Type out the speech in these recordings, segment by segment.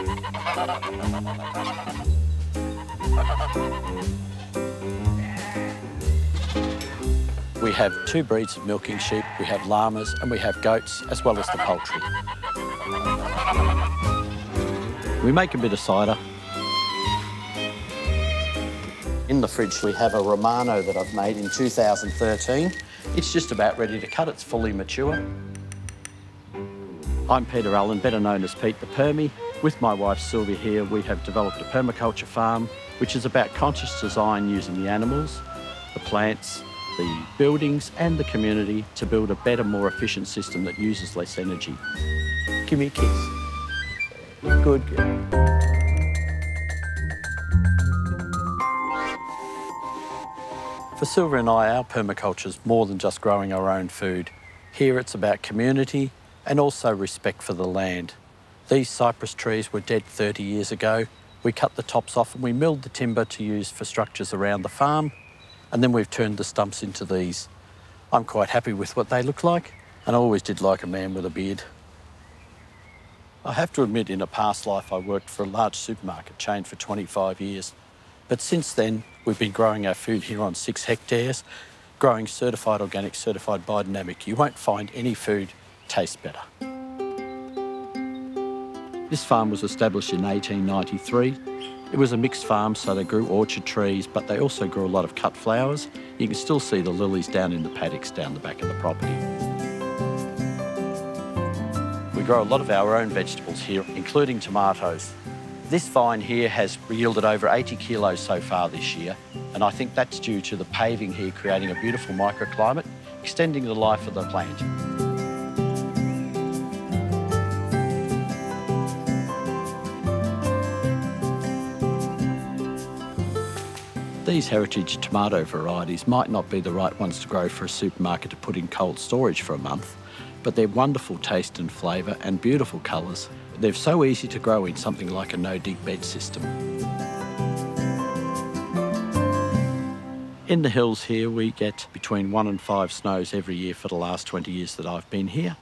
We have two breeds of milking sheep. We have llamas and we have goats, as well as the poultry. We make a bit of cider. In the fridge, we have a Romano that I've made in 2013. It's just about ready to cut. It's fully mature. I'm Peter Allen, better known as Pete the Permie. With my wife Sylvia here, we have developed a permaculture farm, which is about conscious design using the animals, the plants, the buildings and the community to build a better, more efficient system that uses less energy. Give me a kiss. Good girl. For Sylvia and I, our permaculture is more than just growing our own food. Here it's about community and also respect for the land. These cypress trees were dead 30 years ago. We cut the tops off and we milled the timber to use for structures around the farm and then we've turned the stumps into these. I'm quite happy with what they look like, and I always did like a man with a beard. I have to admit, in a past life, I worked for a large supermarket chain for 25 years. But since then, we've been growing our food here on six hectares, growing certified organic, certified biodynamic. You won't find any food taste better. This farm was established in 1893 it was a mixed farm, so they grew orchard trees, but they also grew a lot of cut flowers. You can still see the lilies down in the paddocks down the back of the property. We grow a lot of our own vegetables here, including tomatoes. This vine here has yielded over 80 kilos so far this year, and I think that's due to the paving here creating a beautiful microclimate, extending the life of the plant. These heritage tomato varieties might not be the right ones to grow for a supermarket to put in cold storage for a month, but they're wonderful taste and flavour and beautiful colours. They're so easy to grow in something like a no-dig bed system. In the hills here, we get between one and five snows every year for the last 20 years that I've been here.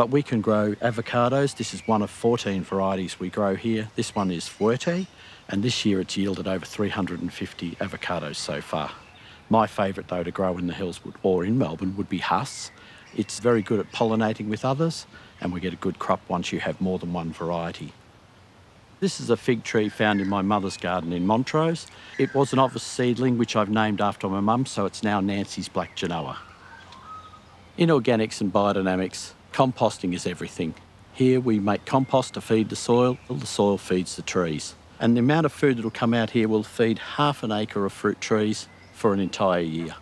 But we can grow avocados. This is one of 14 varieties we grow here. This one is Fuerte, and this year it's yielded over 350 avocados so far. My favourite though to grow in the hills would, or in Melbourne would be Hass. It's very good at pollinating with others and we get a good crop once you have more than one variety. This is a fig tree found in my mother's garden in Montrose. It was an Ovis seedling which I've named after my mum so it's now Nancy's Black Genoa. In organics and biodynamics, composting is everything. Here we make compost to feed the soil, the soil feeds the trees and the amount of food that will come out here will feed half an acre of fruit trees for an entire year.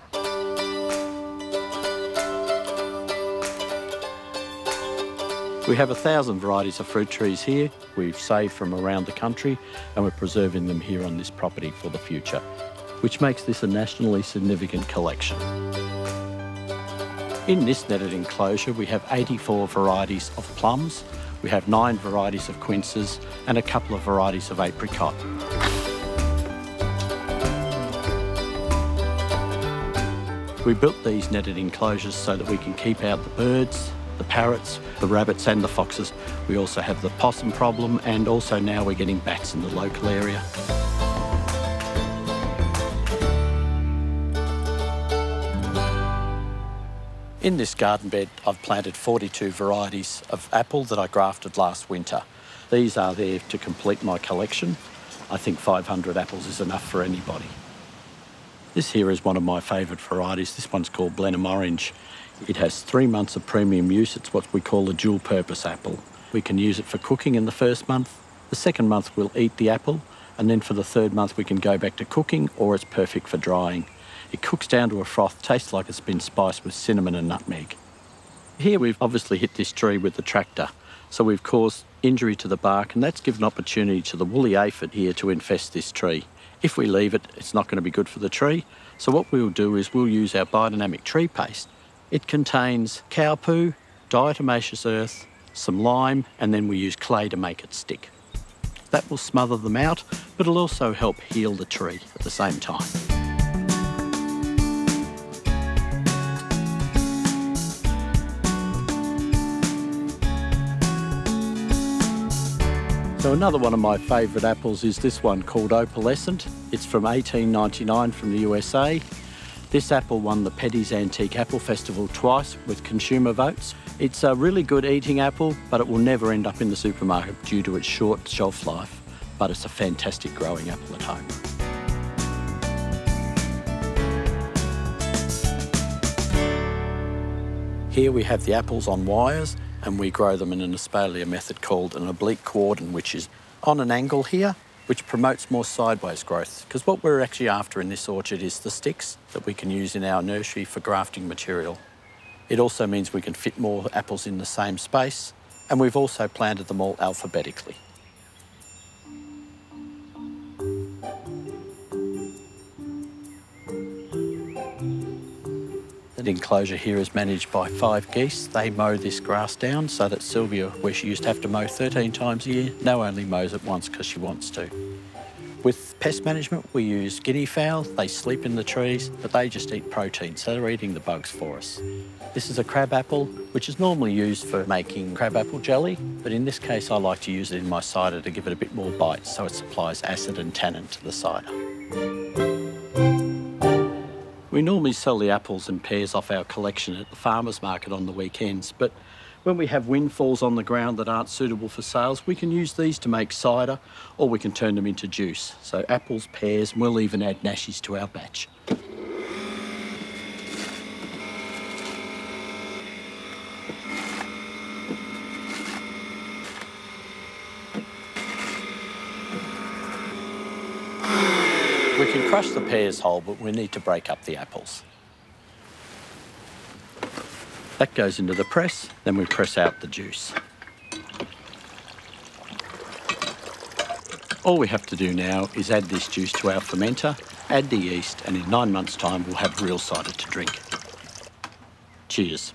We have a thousand varieties of fruit trees here. We've saved from around the country and we're preserving them here on this property for the future, which makes this a nationally significant collection. In this netted enclosure, we have 84 varieties of plums, we have nine varieties of quinces and a couple of varieties of apricot. We built these netted enclosures so that we can keep out the birds, the parrots, the rabbits and the foxes. We also have the possum problem and also now we're getting bats in the local area. In this garden bed, I've planted 42 varieties of apple that I grafted last winter. These are there to complete my collection. I think 500 apples is enough for anybody. This here is one of my favourite varieties. This one's called Blenheim Orange. It has three months of premium use. It's what we call a dual purpose apple. We can use it for cooking in the first month. The second month we'll eat the apple and then for the third month we can go back to cooking or it's perfect for drying. It cooks down to a froth, tastes like it's been spiced with cinnamon and nutmeg. Here we've obviously hit this tree with the tractor, so we've caused injury to the bark and that's given opportunity to the woolly aphid here to infest this tree. If we leave it, it's not going to be good for the tree. So what we'll do is we'll use our biodynamic tree paste. It contains cow poo, diatomaceous earth, some lime, and then we use clay to make it stick. That will smother them out, but it'll also help heal the tree at the same time. So another one of my favourite apples is this one called Opalescent. It's from 1899 from the USA. This apple won the Petty's Antique Apple Festival twice with consumer votes. It's a really good eating apple, but it will never end up in the supermarket due to its short shelf life. But it's a fantastic growing apple at home. Here we have the apples on wires and we grow them in an espalier method called an oblique cordon, which is on an angle here which promotes more sideways growth. Because what we're actually after in this orchard is the sticks that we can use in our nursery for grafting material. It also means we can fit more apples in the same space, and we've also planted them all alphabetically. Enclosure here is managed by five geese. They mow this grass down so that Sylvia, where she used to have to mow 13 times a year, now only mows it once because she wants to. With pest management, we use guinea fowl. They sleep in the trees, but they just eat protein, so they're eating the bugs for us. This is a crab apple, which is normally used for making crab apple jelly, but in this case I like to use it in my cider to give it a bit more bite so it supplies acid and tannin to the cider. We normally sell the apples and pears off our collection at the farmers market on the weekends, but when we have windfalls on the ground that aren't suitable for sales, we can use these to make cider or we can turn them into juice. So apples, pears, and we'll even add nashis to our batch. Crush the pears whole, but we need to break up the apples. That goes into the press, then we press out the juice. All we have to do now is add this juice to our fermenter, add the yeast, and in nine months' time we'll have real cider to drink. Cheers.